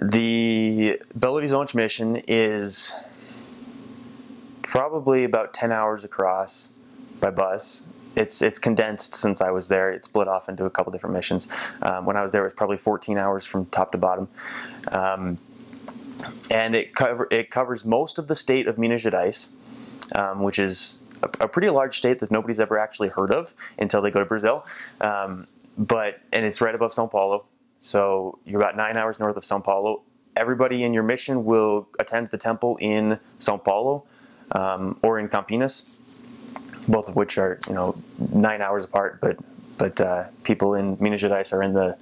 The Belo Horizonte mission is probably about 10 hours across by bus. It's, it's condensed since I was there. It's split off into a couple different missions. Um, when I was there, it was probably 14 hours from top to bottom. Um, and it, cover, it covers most of the state of Minas Gerais, um, which is a, a, pretty large state that nobody's ever actually heard of until they go to Brazil. Um, but and it's right above São Paulo, so you're about nine hours north of São Paulo. Everybody in your mission will attend the temple in São Paulo um, or in Campinas, both of which are you know nine hours apart. But but uh, people in Minas Gerais are in the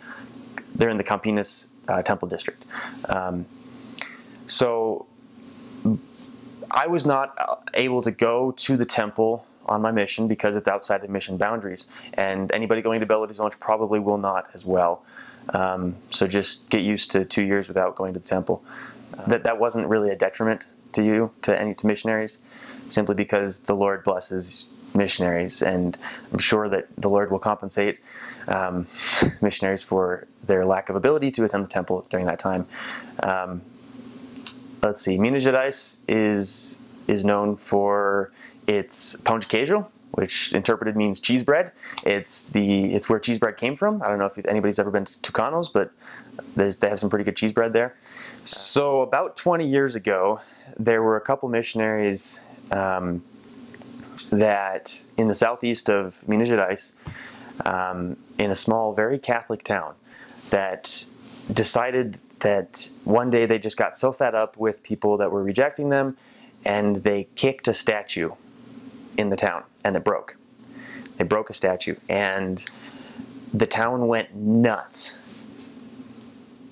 they're in the Campinas uh, temple district. Um, so I was not uh, able to go to the temple on my mission because it's outside the mission boundaries, and anybody going to Belo Horizonte probably will not as well. Um, so just get used to two years without going to the temple. That that wasn't really a detriment to you, to any to missionaries, simply because the Lord blesses missionaries, and I'm sure that the Lord will compensate um, missionaries for their lack of ability to attend the temple during that time. Um, let's see, Minas Gerais is is known for its pão de queijo, which interpreted means cheese bread. It's the it's where cheese bread came from. I don't know if anybody's ever been to Tucanos, but they have some pretty good cheese bread there. So about 20 years ago, there were a couple missionaries um, that in the southeast of Minas Gerais, um, in a small, very Catholic town, that decided that one day they just got so fed up with people that were rejecting them and they kicked a statue in the town and it broke. They broke a statue and the town went nuts.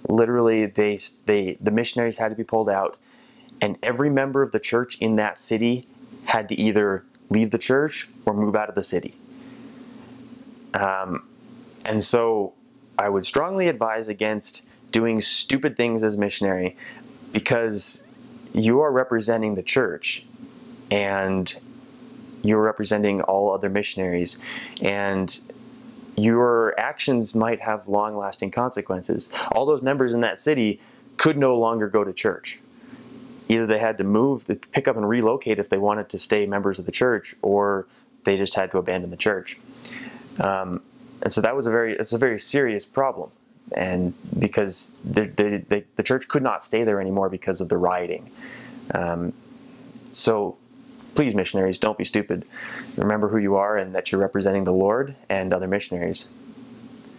Literally, they, they, the missionaries had to be pulled out and every member of the church in that city had to either leave the church or move out of the city. Um, and so I would strongly advise against doing stupid things as missionary because you are representing the church and you're representing all other missionaries and your actions might have long lasting consequences. All those members in that city could no longer go to church. Either they had to move, pick up and relocate if they wanted to stay members of the church, or they just had to abandon the church. Um, and so that was a very, it's a very serious problem and because the, the, the, church could not stay there anymore because of the rioting. Um, so please, missionaries, don't be stupid. Remember who you are and that you're representing the Lord and other missionaries.